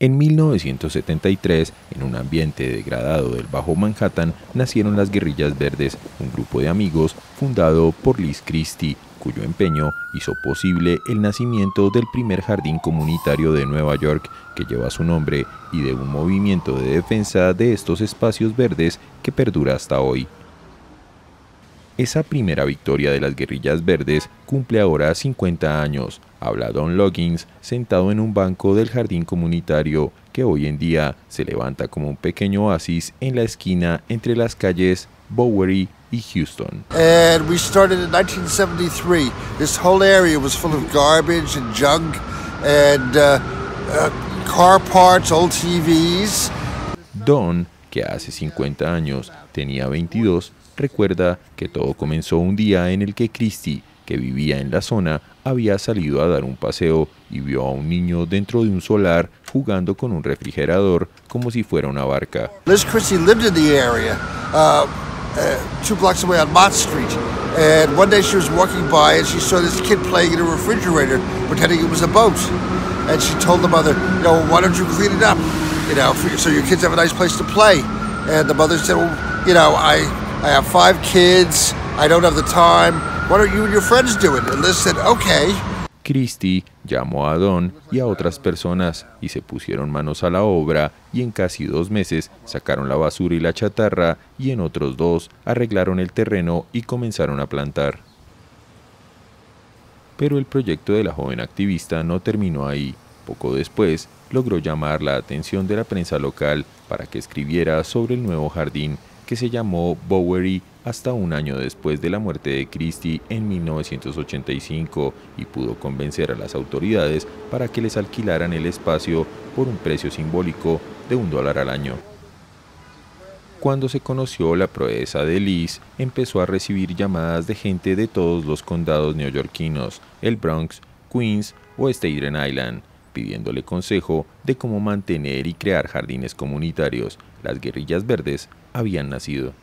En 1973, en un ambiente degradado del Bajo Manhattan, nacieron las Guerrillas Verdes, un grupo de amigos fundado por Liz Christie, cuyo empeño hizo posible el nacimiento del primer jardín comunitario de Nueva York que lleva su nombre y de un movimiento de defensa de estos espacios verdes que perdura hasta hoy. Esa primera victoria de las guerrillas verdes cumple ahora 50 años. Habla Don Loggins sentado en un banco del jardín comunitario que hoy en día se levanta como un pequeño oasis en la esquina entre las calles Bowery y Houston. And we started in 1973. This whole area was full of garbage and junk and uh, uh, car parts, old TVs. Don, que hace 50 años tenía 22, recuerda que todo comenzó un día en el que Christy, que vivía en la zona, había salido a dar un paseo y vio a un niño dentro de un solar jugando con un refrigerador como si fuera una barca. Liz Christie lived in the area, uh, uh, two blocks away on Mott Street. And one day she was walking by and she saw this kid playing in a refrigerator, pretending it was a boat. And she told the mother, you know, why don't you clean it up, you know, so your kids have a nice place to play. And the mother said, well, you know, I I have five kids. I don't have the time. What are you and your friends doing? And Liz said, okay. Christie llamó a Don y a otras personas y se pusieron manos a la obra y en casi dos meses sacaron la basura y la chatarra y en otros dos arreglaron el terreno y comenzaron a plantar. Pero el proyecto de la joven activista no terminó ahí. Poco después logró llamar la atención de la prensa local para que escribiera sobre el nuevo jardín que se llamó Bowery hasta un año después de la muerte de Christie en 1985 y pudo convencer a las autoridades para que les alquilaran el espacio por un precio simbólico de un dólar al año. Cuando se conoció la proeza de Liz, empezó a recibir llamadas de gente de todos los condados neoyorquinos, el Bronx, Queens o Staten Island, pidiéndole consejo de cómo mantener y crear jardines comunitarios. Las guerrillas verdes habían nacido.